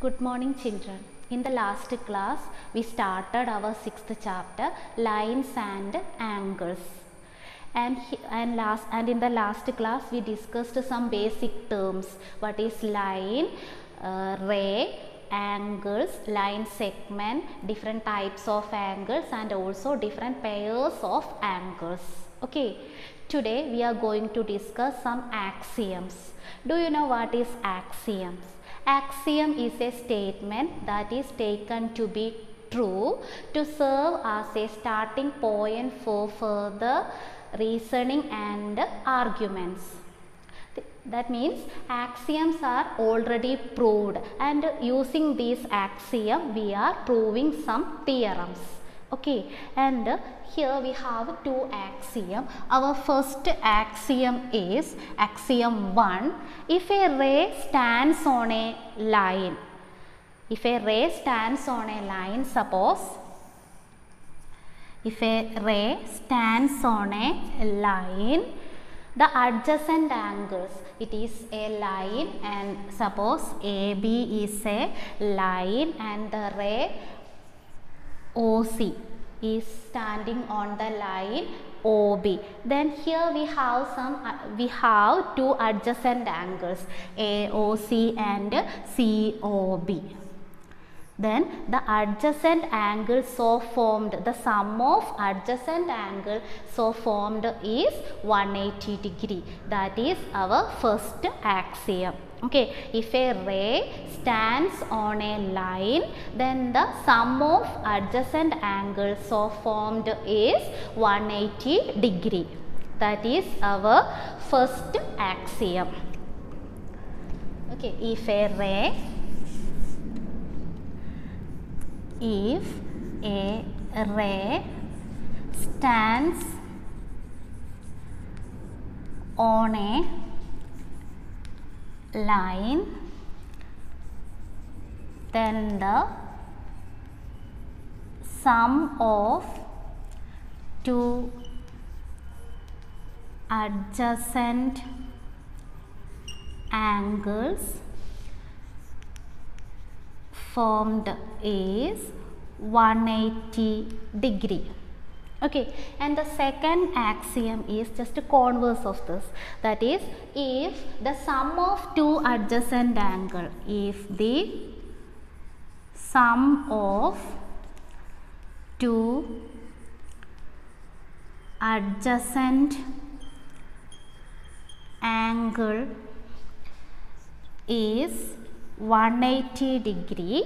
Good morning children. In the last class we started our sixth chapter lines and angles. And, and last and in the last class we discussed some basic terms what is line, uh, ray, angles, line segment, different types of angles and also different pairs of angles. Okay. Today we are going to discuss some axioms. Do you know what is axioms? Axiom is a statement that is taken to be true to serve as a starting point for further reasoning and arguments. That means axioms are already proved and using these axiom we are proving some theorems. Okay and here we have two axiom. Our first axiom is axiom 1 if a ray stands on a line if a ray stands on a line suppose if a ray stands on a line the adjacent angles it is a line and suppose AB is a line and the ray OC is standing on the line OB. Then here we have some uh, we have two adjacent angles AOC and COB. Then the adjacent angle so formed, the sum of adjacent angle so formed is 180 degree. That is our first axiom. Okay, if a ray stands on a line, then the sum of adjacent angles so formed is 180 degree. That is our first axiom. Okay, if a ray if a ray stands on a line then the sum of two adjacent angles formed is 180 degree okay and the second axiom is just a converse of this. That is if the sum of two adjacent angle if the sum of two adjacent angle is 180 degree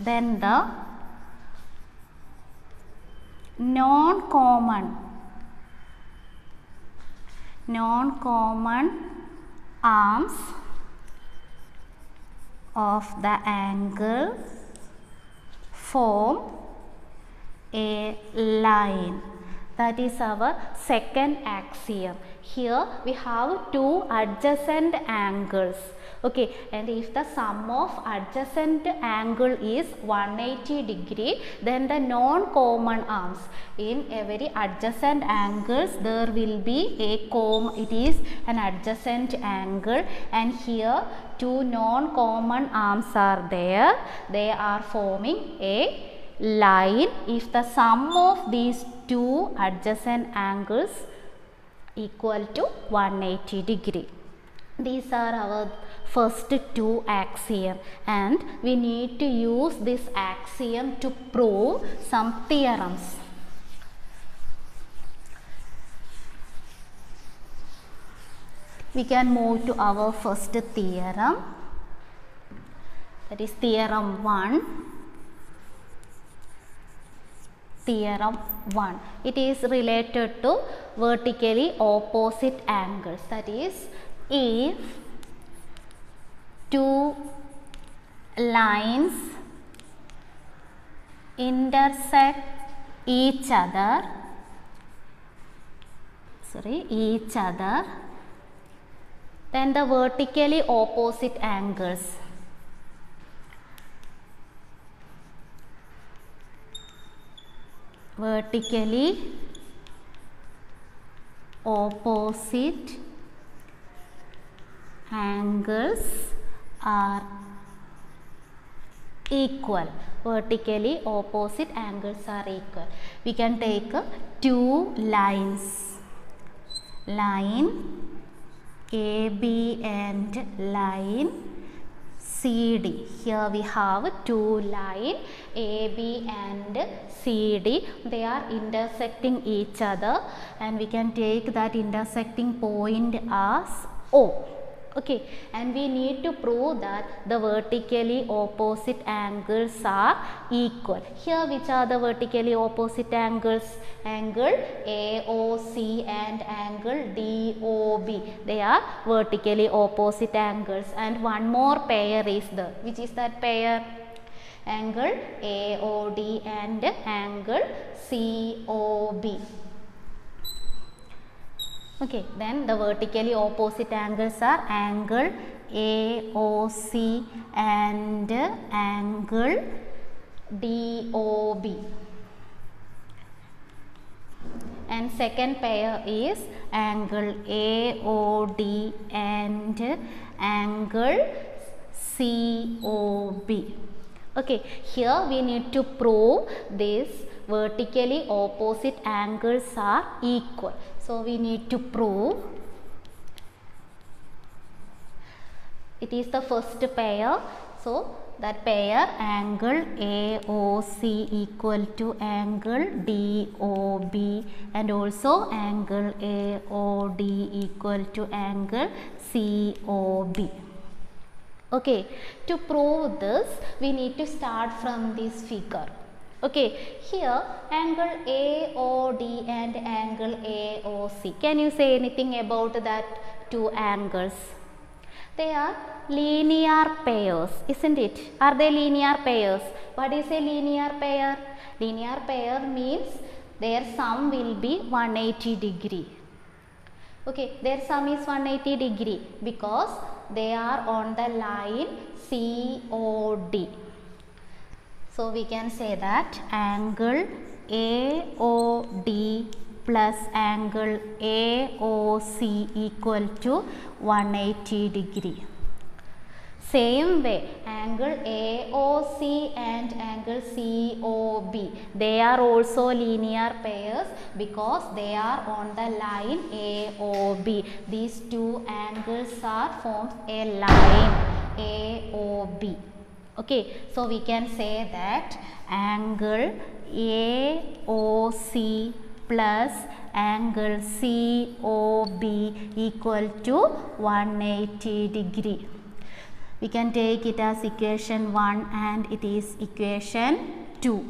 then the non-common. Non-common arms of the angle form a line that is our second axiom. Here we have two adjacent angles. Okay and if the sum of adjacent angle is 180 degree then the non-common arms in every adjacent angles there will be a com it is an adjacent angle. And here two non-common arms are there. They are forming a line if the sum of these two adjacent angles equal to 180 degree. These are our first two axiom and we need to use this axiom to prove some theorems. We can move to our first theorem. That is theorem 1 theorem 1 it is related to vertically opposite angles. That is if two lines intersect each other sorry each other then the vertically opposite angles vertically opposite angles are equal. Vertically opposite angles are equal. We can take uh, two lines. Line AB and line CD. Here we have two line AB and CD. They are intersecting each other and we can take that intersecting point as O. Okay, and we need to prove that the vertically opposite angles are equal. Here which are the vertically opposite angles? Angle AOC and angle DOB. They are vertically opposite angles and one more pair is there. Which is that pair? Angle AOD and angle COB. Okay, then the vertically opposite angles are angle AOC and angle DOB. And second pair is angle AOD and angle COB. Okay, here we need to prove this vertically opposite angles are equal. So, we need to prove it is the first pair. So, that pair angle AOC equal to angle DOB and also angle AOD equal to angle COB. Okay, to prove this we need to start from this figure. Okay, here angle AOD and angle AOC. Can you say anything about that two angles? They are linear pairs, isn't it? Are they linear pairs? What is a linear pair? Linear pair means their sum will be 180 degree. Okay, their sum is 180 degree because they are on the line COD. So, we can say that angle AOD plus angle AOC equal to 180 degree. Same way angle AOC and angle COB they are also linear pairs because they are on the line AOB. These two angles are forms a line AOB okay so we can say that angle AOC plus angle COB equal to 180 degree. We can take it as equation 1 and it is equation 2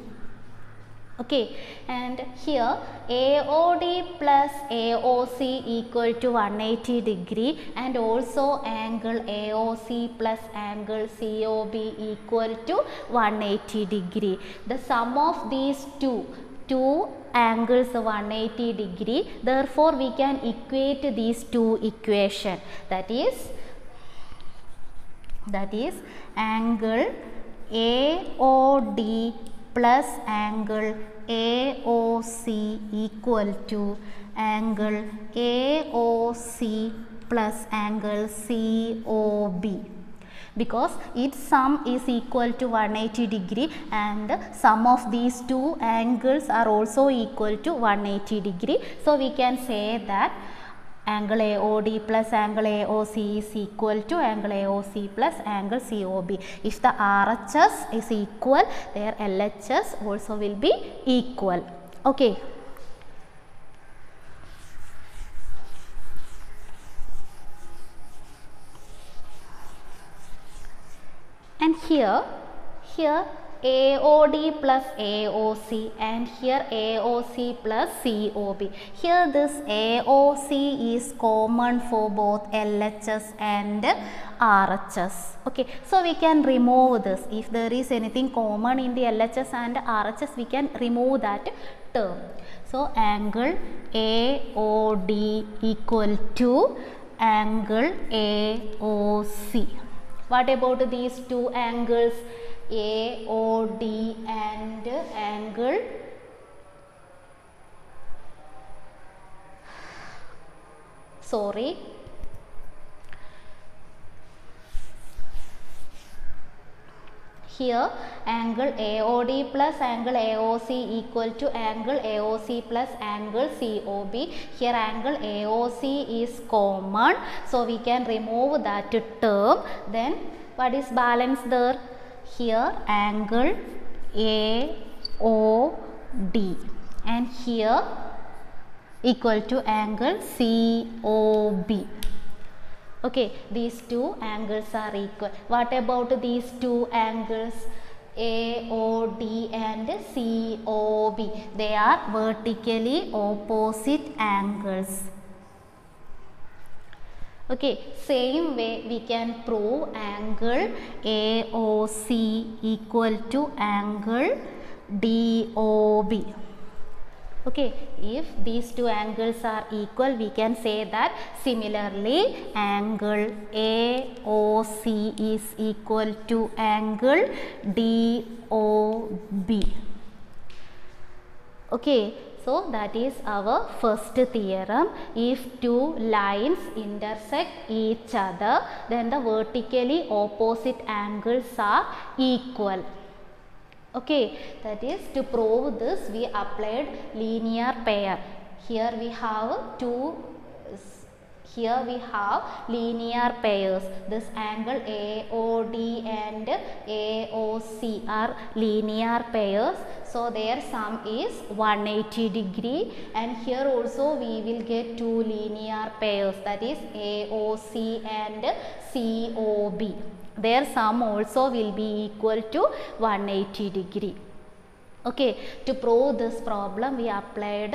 okay and here AOD plus AOC equal to 180 degree and also angle AOC plus angle COB equal to 180 degree. The sum of these two two angles 180 degree therefore we can equate these two equation that is that is angle AOD plus angle AOC equal to angle AOC plus angle COB because its sum is equal to 180 degree and sum of these two angles are also equal to 180 degree. So, we can say that angle AOD plus angle AOC is equal to angle AOC plus angle COB. If the RHS is equal, their LHS also will be equal. Okay. And here, here AOD plus AOC and here AOC plus COB. Here this AOC is common for both LHS and RHS. Okay, so we can remove this. If there is anything common in the LHS and RHS, we can remove that term. So angle AOD equal to angle AOC. What about these two angles? AOD and angle sorry here angle AOD plus angle AOC equal to angle AOC plus angle COB. Here angle AOC is common. So we can remove that term. Then what is balance there? Here angle AOD and here equal to angle COB okay these two angles are equal. What about these two angles? AOD and COB they are vertically opposite angles. Okay same way we can prove angle AOC equal to angle DOB okay if these two angles are equal we can say that similarly angle AOC is equal to angle DOB okay so that is our first theorem. If two lines intersect each other then the vertically opposite angles are equal okay that is to prove this we applied linear pair. Here we have two here we have linear pairs. This angle AOD and AOC are linear pairs so their sum is 180 degree and here also we will get two linear pairs that is AOC and COB their sum also will be equal to 180 degree. Okay to prove this problem we applied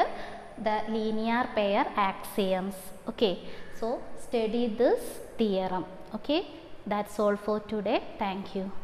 the linear pair axioms. Okay so study this theorem. Okay that's all for today. Thank you